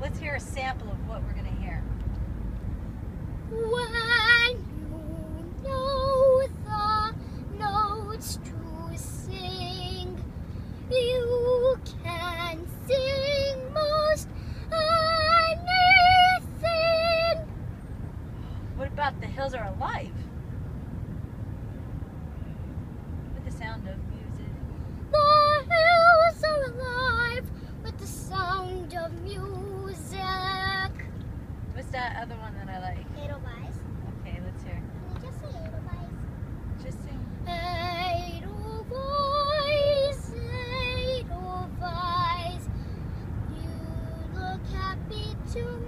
let's hear a sample of what we're gonna hear. When you know the notes to sing, you can sing most anything. What about the hills are alive? With the sound of that other one that I like? Edelweiss. Okay, let's hear. Just say Edelweiss? Just sing. Edelweiss, Edelweiss, you look happy to me.